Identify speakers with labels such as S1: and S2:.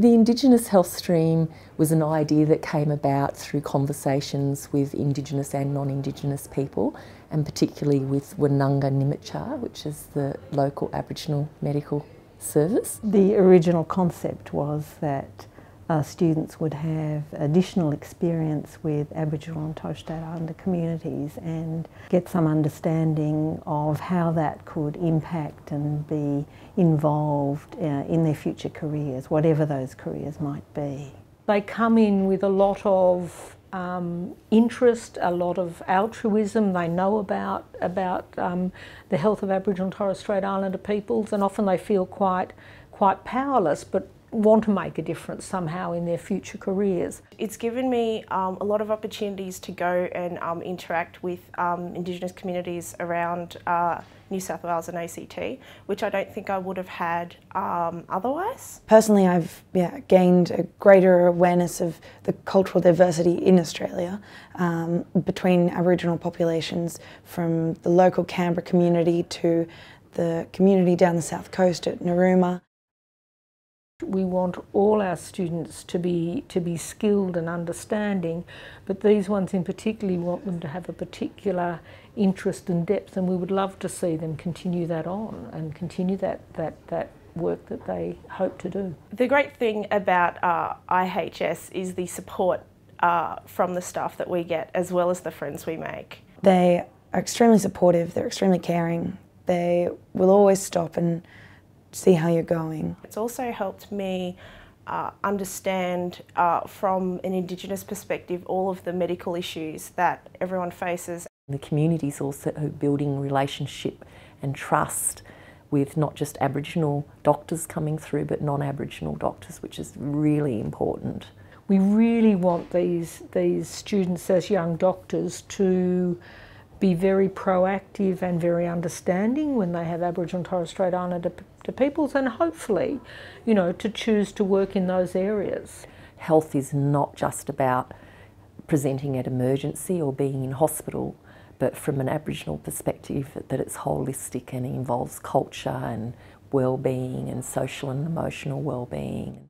S1: The Indigenous Health Stream was an idea that came about through conversations with Indigenous and non-Indigenous people and particularly with Winnunga Nimmityjah, which is the local Aboriginal medical service.
S2: The original concept was that uh, students would have additional experience with Aboriginal and Torres Strait Islander communities and get some understanding of how that could impact and be involved uh, in their future careers, whatever those careers might be.
S3: They come in with a lot of um, interest, a lot of altruism. They know about about um, the health of Aboriginal and Torres Strait Islander peoples, and often they feel quite quite powerless, but want to make a difference somehow in their future careers.
S4: It's given me um, a lot of opportunities to go and um, interact with um, Indigenous communities around uh, New South Wales and ACT, which I don't think I would have had um, otherwise.
S5: Personally, I've yeah, gained a greater awareness of the cultural diversity in Australia um, between Aboriginal populations from the local Canberra community to the community down the south coast at Narooma.
S3: We want all our students to be to be skilled and understanding, but these ones in particular want them to have a particular interest and depth, and we would love to see them continue that on and continue that that that work that they hope to do.
S4: The great thing about uh, IHS is the support uh, from the staff that we get, as well as the friends we make.
S5: They are extremely supportive. They're extremely caring. They will always stop and see how you're going.
S4: It's also helped me uh, understand uh, from an Indigenous perspective all of the medical issues that everyone faces.
S1: The community is also building relationship and trust with not just Aboriginal doctors coming through but non-Aboriginal doctors which is really important.
S3: We really want these, these students as young doctors to be very proactive and very understanding when they have Aboriginal and Torres Strait Islander peoples and hopefully, you know, to choose to work in those areas.
S1: Health is not just about presenting at emergency or being in hospital, but from an Aboriginal perspective that it's holistic and involves culture and well-being and social and emotional well-being.